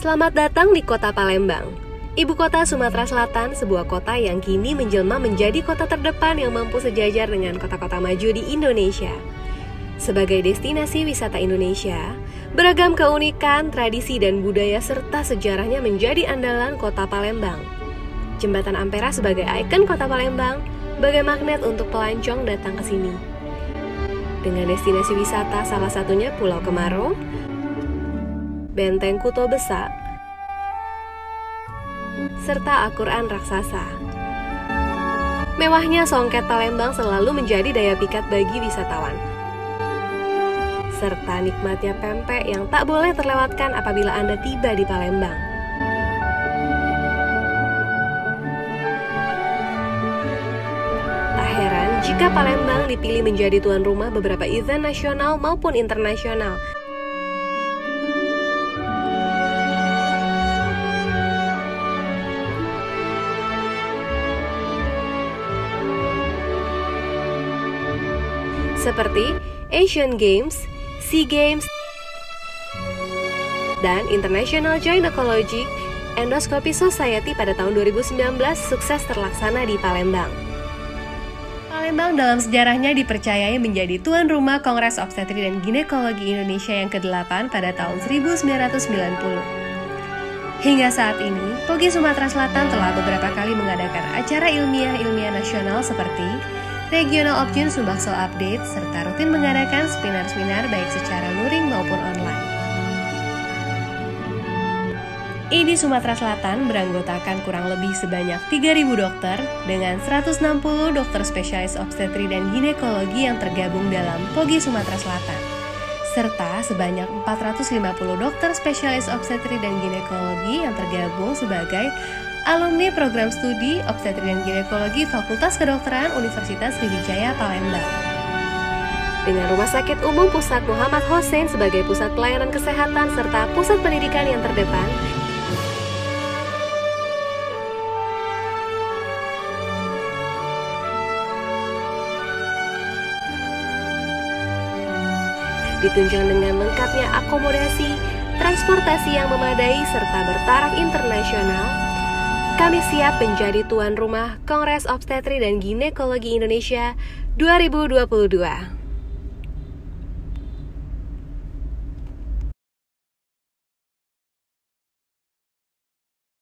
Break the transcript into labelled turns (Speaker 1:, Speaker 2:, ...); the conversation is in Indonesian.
Speaker 1: Selamat datang di kota Palembang. Ibu kota Sumatera Selatan, sebuah kota yang kini menjelma menjadi kota terdepan yang mampu sejajar dengan kota-kota maju di Indonesia. Sebagai destinasi wisata Indonesia, beragam keunikan, tradisi, dan budaya serta sejarahnya menjadi andalan kota Palembang. Jembatan Ampera sebagai ikon kota Palembang, sebagai magnet untuk pelancong datang ke sini. Dengan destinasi wisata salah satunya Pulau Kemarung, Benteng Kuto Besak, serta Al-Quran Raksasa. Mewahnya Songket Palembang selalu menjadi daya pikat bagi wisatawan. Serta nikmatnya pempek yang tak boleh terlewatkan apabila Anda tiba di Palembang. Jika Palembang dipilih menjadi tuan rumah beberapa event nasional maupun internasional seperti Asian Games, SEA Games, dan International Gynecology Endoscopy Society pada tahun 2019 sukses terlaksana di Palembang. Palembang dalam sejarahnya dipercayai menjadi tuan rumah Kongres Obstetri dan Ginekologi Indonesia yang ke-8 pada tahun 1990. Hingga saat ini, POGI Sumatera Selatan telah beberapa kali mengadakan acara ilmiah-ilmiah nasional seperti Regional Option Sumbaksel Update, serta rutin mengadakan seminar-seminar baik secara luring maupun online. ID Sumatera Selatan beranggotakan kurang lebih sebanyak 3.000 dokter dengan 160 dokter spesialis obstetri dan ginekologi yang tergabung dalam POGI Sumatera Selatan serta sebanyak 450 dokter spesialis obstetri dan ginekologi yang tergabung sebagai alumni program studi obstetri dan ginekologi Fakultas Kedokteran Universitas Sriwijaya Palembang. Dengan Rumah Sakit Umum Pusat Muhammad Hussein sebagai pusat pelayanan kesehatan serta pusat pendidikan yang terdepan, ditunjang dengan lengkapnya akomodasi, transportasi yang memadai, serta bertaraf internasional, kami siap menjadi tuan rumah Kongres Obstetri dan Ginekologi Indonesia 2022.